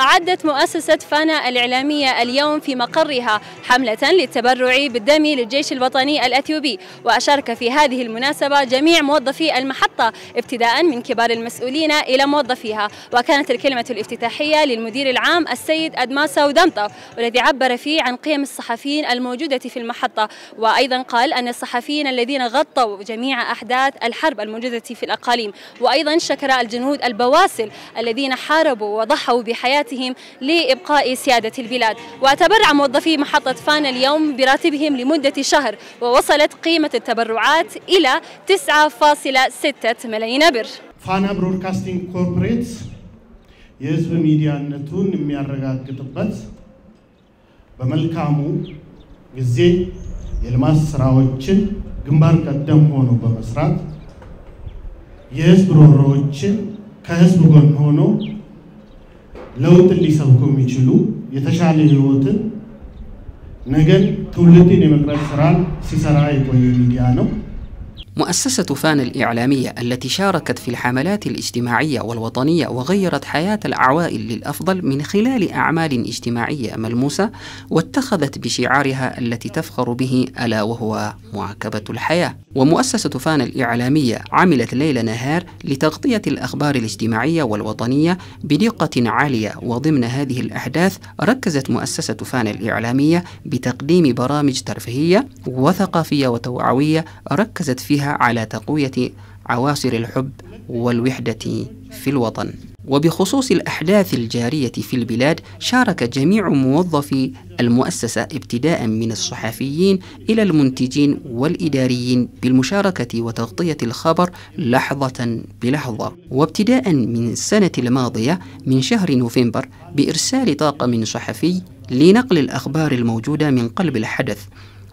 أعدت مؤسسة فانا الإعلامية اليوم في مقرها حملة للتبرع بالدم للجيش الوطني الأثيوبي. وأشارك في هذه المناسبة جميع موظفي المحطة ابتداء من كبار المسؤولين إلى موظفيها. وكانت الكلمة الافتتاحية للمدير العام السيد أدماسا ودمطة والذي عبر فيه عن قيم الصحفيين الموجودة في المحطة. وأيضا قال أن الصحفيين الذين غطوا جميع أحداث الحرب الموجودة في الأقاليم. وأيضا شكر الجنود البواسل الذين حاربوا وضحوا بحياتهم لإبقاء سيادة البلاد وتبرع موظفي محطة فانا اليوم براتبهم لمدة شهر ووصلت قيمة التبرعات إلى 9.6 ملايين بر ፋና ብሮድካስቲንግ ኮርፖሬት የህዝብ ሚዲያነቱን የሚያረጋግጥበት በመልካሙ ጊዜ የልማት ስራዎችን ግንባር ቀደም ሆኖ በመስራት የህዝብ ሮሮዎችን ከህዝብ ጎን ሆኖ ለውጥን ሊሰብኩ የሚችሉ የተሻለ ህይወትን ነገን ትውልድን የመቅረጽ ስራን ሲሰራ የቆየ ሚዲያ ነው። مؤسسة فانا الإعلامية التي شاركت في الحملات الاجتماعية والوطنية وغيرت حياة العوائل للأفضل من خلال أعمال اجتماعية ملموسة واتخذت بشعارها التي تفخر به ألا وهو مواكبة الحياة. ومؤسسة فانا الإعلامية عملت ليل نهار لتغطية الأخبار الاجتماعية والوطنية بدقة عالية وضمن هذه الأحداث ركزت مؤسسة فانا الإعلامية بتقديم برامج ترفيهية وثقافية وتوعوية ركزت فيها على تقوية عواصر الحب والوحدة في الوطن. وبخصوص الأحداث الجارية في البلاد شارك جميع موظفي المؤسسة ابتداء من الصحفيين إلى المنتجين والإداريين بالمشاركة وتغطية الخبر لحظة بلحظة. وابتداء من السنة الماضية من شهر نوفمبر بإرسال طاقم صحفي لنقل الأخبار الموجودة من قلب الحدث.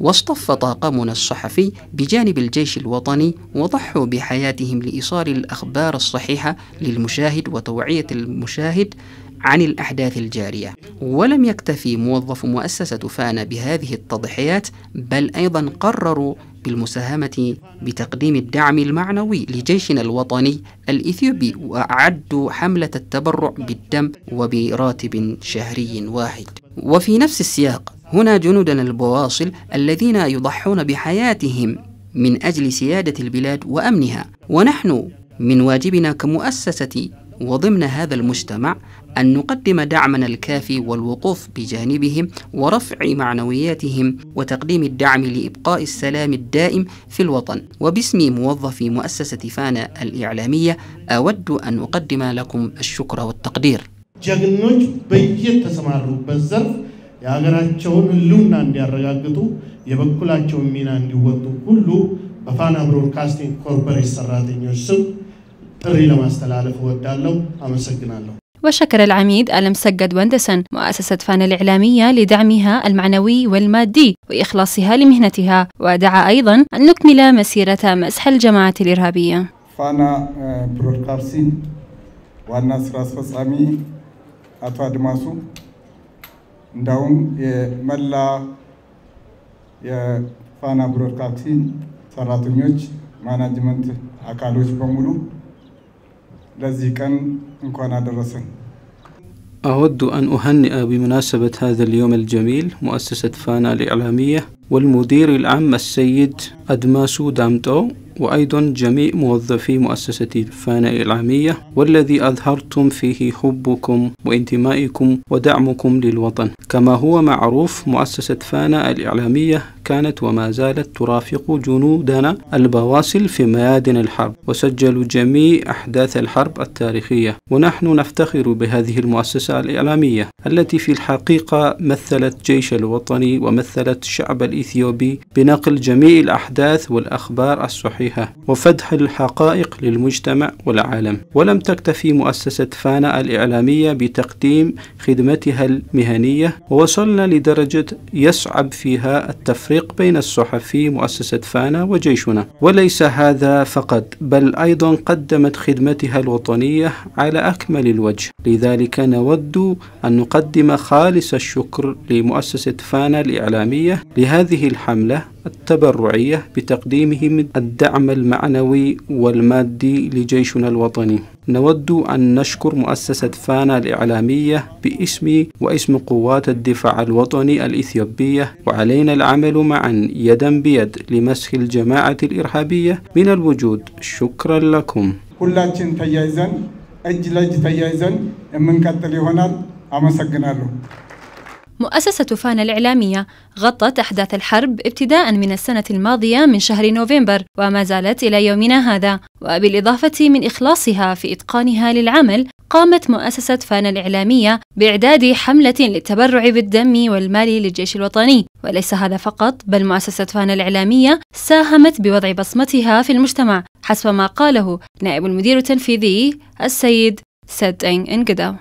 واصطف طاقمنا الصحفي بجانب الجيش الوطني وضحوا بحياتهم لإيصال الأخبار الصحيحة للمشاهد وتوعية المشاهد عن الأحداث الجارية. ولم يكتفي موظف مؤسسة فانا بهذه التضحيات بل أيضا قرروا بالمساهمة بتقديم الدعم المعنوي لجيشنا الوطني الإثيوبي وأعدوا حملة التبرع بالدم وبراتب شهري واحد. وفي نفس السياق هنا جنودنا البواصل الذين يضحون بحياتهم من أجل سيادة البلاد وأمنها. ونحن من واجبنا كمؤسسة وضمن هذا المجتمع أن نقدم دعمنا الكافي والوقوف بجانبهم ورفع معنوياتهم وتقديم الدعم لإبقاء السلام الدائم في الوطن. وباسم موظفي مؤسسة فانا الإعلامية أود أن أقدم لكم الشكر والتقدير. የሀገራቸውን ሕልውና እንዲያረጋግጡ የበኩላቸውን ሚና እንዲወጡ ሁሉ በፋና ብሮድካስቲንግ ኮርፖሬት ሰራተኞች ስም ጥሪ ለማስተላለፍ እወዳለሁ። አመሰግናለሁ። وشكر العميد ألم سجد وندسن مؤسسة فانا الإعلامية لدعمها المعنوي والمادي وإخلاصها لمهنتها ودعا أيضا أن نكمل مسيرة مسح الجماعة الإرهابية ፋና ብሮድካስቲንግ ዋና ስራ አስፈጻሚ አቶ አድማሱ እንዳውም የመላ የፋና ብሮድካስቲንግ ሰራተኞች ማናጅመንት አካሎች በሙሉ ለዚህ ቀን እንኳን አደረሰን። أود أن أهنئ بمناسبة هذا اليوم الجميل مؤسسة فانا الإعلامية والمدير العام السيد أدماسو دامتو وأيضا جميع موظفي مؤسسة فانا الإعلامية والذي أظهرتم فيه حبكم وانتمائكم ودعمكم للوطن. كما هو معروف مؤسسة فانا الإعلامية كانت وما زالت ترافق جنودنا البواسل في ميادين الحرب وسجلوا جميع أحداث الحرب التاريخية. ونحن نفتخر بهذه المؤسسة الإعلامية التي في الحقيقة مثلت جيش الوطني ومثلت الشعب الإثيوبي بنقل جميع الأحداث والأخبار الصحيحة وفتح الحقائق للمجتمع والعالم. ولم تكتفي مؤسسة فانا الإعلامية بتقديم خدمتها المهنية ووصلنا لدرجة يصعب فيها التفريق بين الصحفي مؤسسة فانا وجيشنا. وليس هذا فقط بل أيضا قدمت خدمتها الوطنية على أكمل الوجه. لذلك نود أن نقدم خالص الشكر لمؤسسة فانا الإعلامية لهذه الحملة التبرعية بتقديمهم الدعم المعنوي والمادي لجيشنا الوطني نود أن نشكر مؤسسة فانا الإعلامية باسمي واسم قوات الدفاع الوطني الإثيوبية وعلينا العمل معا يدا بيد لمسح الجماعة الإرهابية من الوجود شكرا لكم ሁላችን ተያይዘን እጅ ለእጅ ተያይዘን የምንቀጥል ይሆናል። አመሰግናለሁ። مؤسسة فانا الإعلامية غطت أحداث الحرب ابتداء من السنة الماضية من شهر نوفمبر وما زالت إلى يومنا هذا. وبالإضافة من إخلاصها في إتقانها للعمل قامت مؤسسة فانا الإعلامية بإعداد حملة للتبرع بالدم والمال للجيش الوطني. وليس هذا فقط بل مؤسسة فانا الإعلامية ساهمت بوضع بصمتها في المجتمع حسب ما قاله نائب المدير التنفيذي السيد سدين انقداو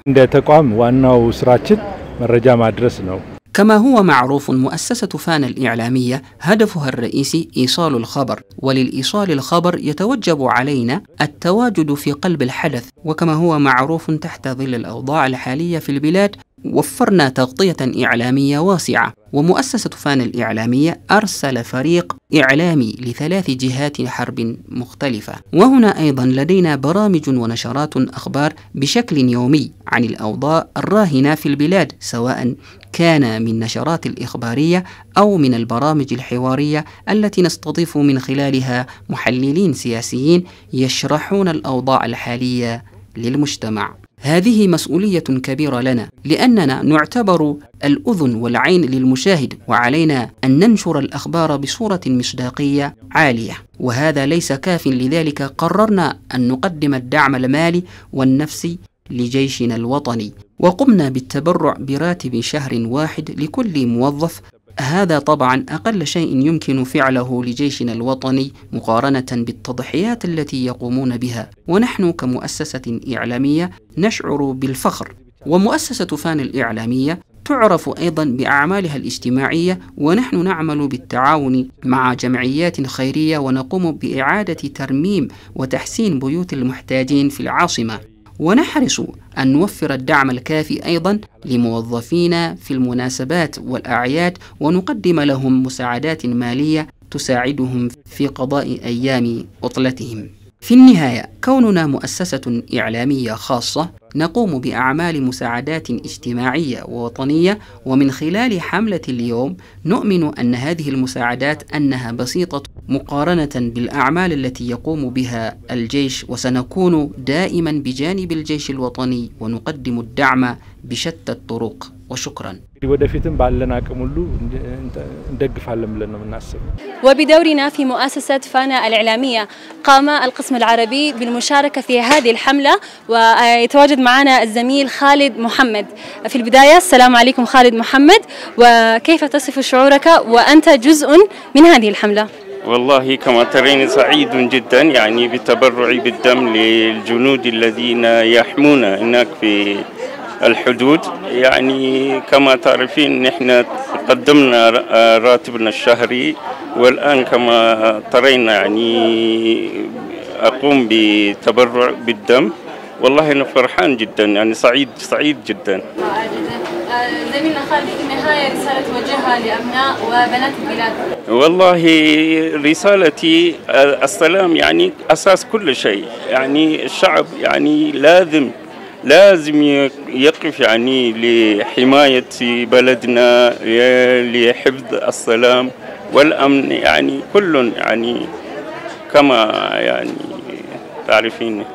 እንደ ተቋም ዋናው ስራችን መረጃ ማድረስ ነው። كما هو معروف مؤسسة فانا الإعلامية هدفها الرئيسي إيصال الخبر وللإيصال الخبر يتوجب علينا التواجد في قلب الحدث وكما هو معروف تحت ظل الأوضاع الحالية في البلاد وفرنا تغطية إعلامية واسعة ومؤسسة فانا الإعلامية أرسل فريق إعلامي لثلاث جهات حرب مختلفة. وهنا أيضا لدينا برامج ونشرات أخبار بشكل يومي عن الأوضاع الراهنة في البلاد سواء كان من نشرات الإخبارية أو من البرامج الحوارية التي نستضيف من خلالها محللين سياسيين يشرحون الأوضاع الحالية للمجتمع. هذه مسؤولية كبيرة لنا لأننا نعتبر الأذن والعين للمشاهد وعلينا أن ننشر الأخبار بصورة مصداقية عالية. وهذا ليس كاف لذلك قررنا أن نقدم الدعم المالي والنفسي لجيشنا الوطني. وقمنا بالتبرع براتب شهر واحد لكل موظف هذا طبعا أقل شيء يمكن فعله لجيشنا الوطني مقارنة بالتضحيات التي يقومون بها. ونحن كمؤسسة إعلامية نشعر بالفخر. ومؤسسة فان الإعلامية تعرف أيضا بأعمالها الاجتماعية ونحن نعمل بالتعاون مع جمعيات خيرية ونقوم بإعادة ترميم وتحسين بيوت المحتاجين في العاصمة. ونحرص أن نوفر الدعم الكافي أيضا لموظفينا في المناسبات والأعياد ونقدم لهم مساعدات مالية تساعدهم في قضاء أيام عطلتهم. في النهاية كوننا مؤسسة إعلامية خاصة نقوم بأعمال مساعدات اجتماعية ووطنية ومن خلال حملة اليوم نؤمن أن هذه المساعدات أنها بسيطة مقارنة بالأعمال التي يقوم بها الجيش وسنكون دائما بجانب الجيش الوطني ونقدم الدعم بشتى الطرق. وشكرا. ودفيتم بعلنا كمولو ندقف على ملنا من الناس وبدورنا في مؤسسة فانا الإعلامية. قام القسم العربي بالمشاركة في هذه الحملة ويتواجد معنا الزميل خالد محمد. في البداية السلام عليكم خالد محمد وكيف تصف شعورك؟ وأنت جزء من هذه الحملة؟ والله كما ترين سعيد جدا يعني بتبرعي بالدم للجنود الذين يحمون هناك في الحدود. يعني كما تعرفين نحن قدمنا راتبنا الشهري والآن كما ترين يعني أقوم بتبرع بالدم. والله أنا فرحان جدا يعني سعيد سعيد جدا. زميلنا خالد في النهاية رسالة توجهها لأبناء وبنات البلاد. والله رسالتي السلام يعني أساس كل شيء. يعني الشعب يعني لازم لازم يقف يعني لحماية بلدنا لحفظ السلام والأمن يعني كل يعني كما يعني تعرفين.